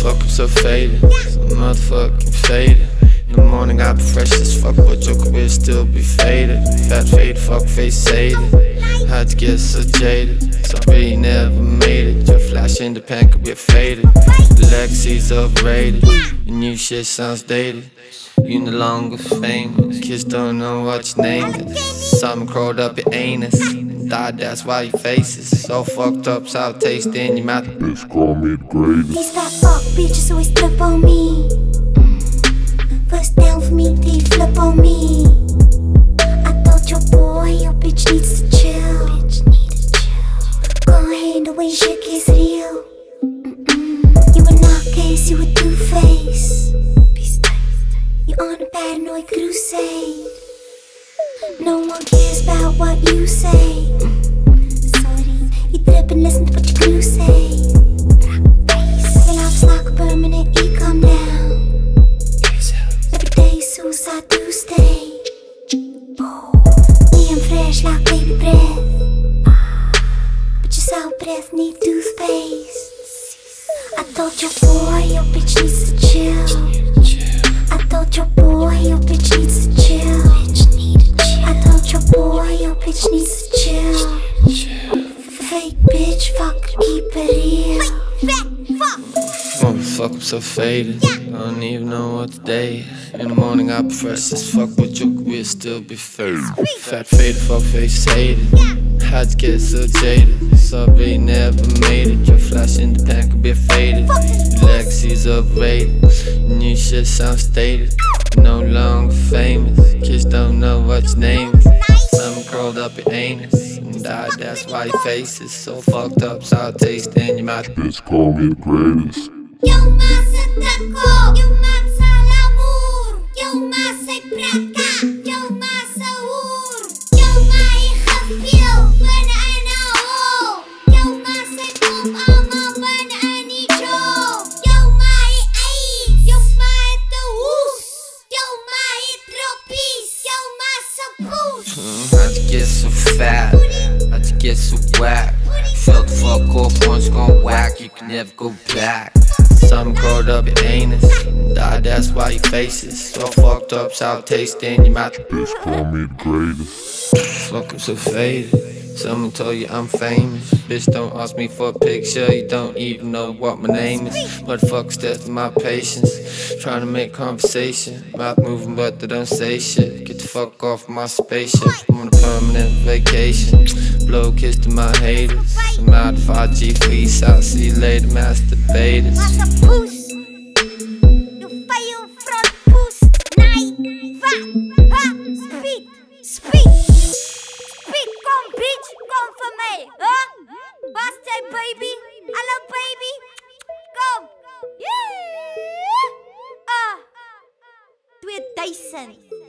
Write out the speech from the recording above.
Motherfucker, I'm so faded. So motherfucking faded. In the morning, I be fresh as fuck, but your career still be faded. Fat fade, fuck face sated. How'd get so jaded? so we never made it. Your flash in the pan could be faded. The legacy's overrated. Your new shit sounds dated. You no longer famous. Kids don't know what your name is. Something crawled up your anus. Died, that's why your face is so fucked up, sour taste in your mouth. Bitch, call me the greatest. These fat fuck bitches always flip on me. First down for me, they flip on me. Need toothpaste. I told your boy, your bitch needs to chill. I told your boy, your bitch needs to chill. I told your boy, your bitch needs to chill. Fake bitch, fuck, keep it real. Motherfucker, I'm so faded. I don't even know what the day is. In the morning, I be fresh as fuck, but your career still be faded. Fat faded, fuck face hated. How'd you get so jaded? Sorry, you never made it. Your flash in the pan could be faded. Your legacy's overrated. New shit sounds dated. You're no longer famous. Kids don't know what your name is. Something curled up your anus. And died, that's why your face is so fucked up. Sour taste in your mouth. Bitch, call me the greatest. Yo más get so whack? Felt the fuck off once gone whack, you can never go back. Something crawled up your anus. Died, that's why your face is so fucked up, sour taste in your mouth. Bitch, call me the greatest. Fuck, I'm so faded. Someone told you I'm famous. Bitch, don't ask me for a picture. You don't even know what my name is. Motherfuckers testing my patience. Trying to make conversation. Mouth moving, but they don't say shit. Get the fuck off my spaceship. I'm on a permanent vacation. Blow kiss to my haters. I'm out 5G free, so I'll see you later, masturbators. baby. Hallo, baby. Kom. Ah. 2000.